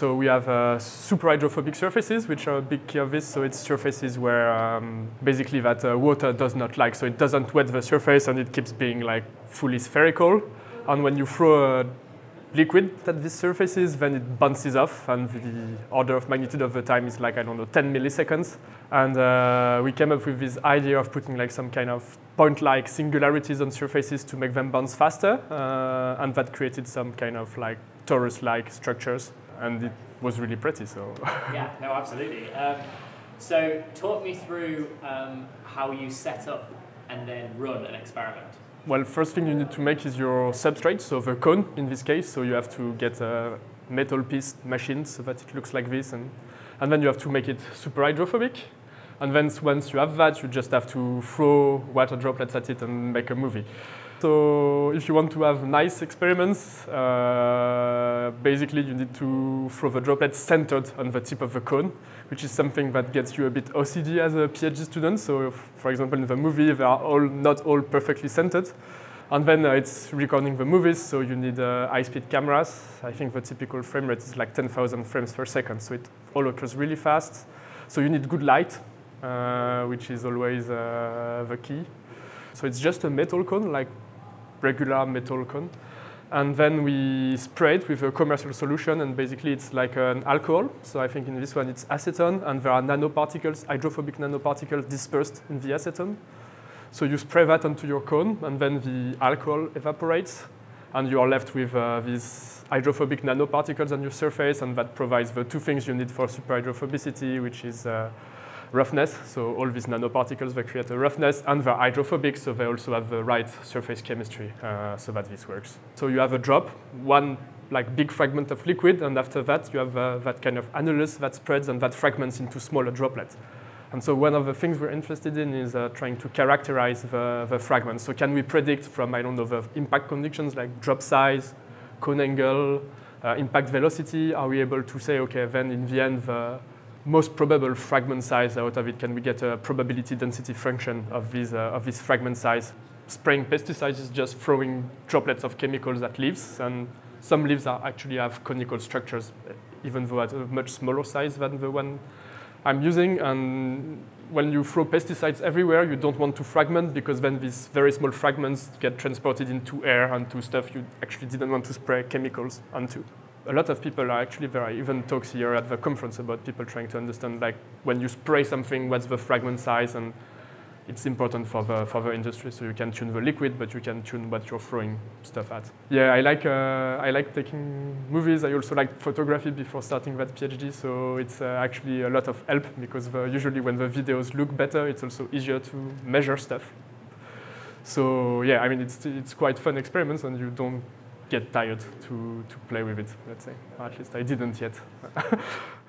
So we have uh, super hydrophobic surfaces, which are a big key of this. So it's surfaces where um, basically that uh, water does not like. So it doesn't wet the surface and it keeps being like fully spherical. And when you throw a liquid at these surfaces, then it bounces off, and the order of magnitude of the time is like, I don't know, 10 milliseconds. And uh, we came up with this idea of putting like some kind of point-like singularities on surfaces to make them bounce faster, uh, and that created some kind of like torus-like structures, and it was really pretty, so. yeah, no, absolutely. Um, so talk me through um, how you set up and then run an experiment. Well, first thing you need to make is your substrate, so the cone in this case. So you have to get a metal piece machined so that it looks like this. And, and then you have to make it super hydrophobic. And then once you have that, you just have to throw water droplets at it and make a movie. So if you want to have nice experiments, uh, basically you need to throw the droplets centered on the tip of the cone, which is something that gets you a bit OCD as a PhD student. So for example, in the movie, they are all not all perfectly centered. And then uh, it's recording the movies, so you need uh, high-speed cameras. I think the typical frame rate is like 10,000 frames per second, so it all occurs really fast. So you need good light, uh, which is always uh, the key. So it's just a metal cone, like regular metal cone. And then we spray it with a commercial solution, and basically it's like an alcohol. So I think in this one it's acetone, and there are nanoparticles, hydrophobic nanoparticles dispersed in the acetone. So you spray that onto your cone, and then the alcohol evaporates, and you are left with uh, these hydrophobic nanoparticles on your surface, and that provides the two things you need for superhydrophobicity, which is uh, roughness. So all these nanoparticles, they create a roughness, and they're hydrophobic, so they also have the right surface chemistry uh, so that this works. So you have a drop, one like big fragment of liquid, and after that you have uh, that kind of annulus that spreads and that fragments into smaller droplets. And so one of the things we're interested in is uh, trying to characterize the, the fragments. So can we predict from, I don't know, the impact conditions like drop size, cone angle, uh, impact velocity? Are we able to say, okay, then in the end, the most probable fragment size out of it, can we get a probability density function of this, uh, of this fragment size? Spraying pesticides is just throwing droplets of chemicals at leaves, and some leaves are actually have conical structures, even though at a much smaller size than the one I'm using. And when you throw pesticides everywhere, you don't want to fragment because then these very small fragments get transported into air and to stuff you actually didn't want to spray chemicals onto. A lot of people are actually there are even talks here at the conference about people trying to understand like when you spray something, what's the fragment size and it's important for the, for the industry. So you can tune the liquid, but you can tune what you're throwing stuff at. Yeah, I like, uh, I like taking movies. I also like photography before starting that PhD. So it's uh, actually a lot of help because the, usually when the videos look better, it's also easier to measure stuff. So yeah, I mean, it's, it's quite fun experiments and you don't get tired to, to play with it, let's say. At least I didn't yet.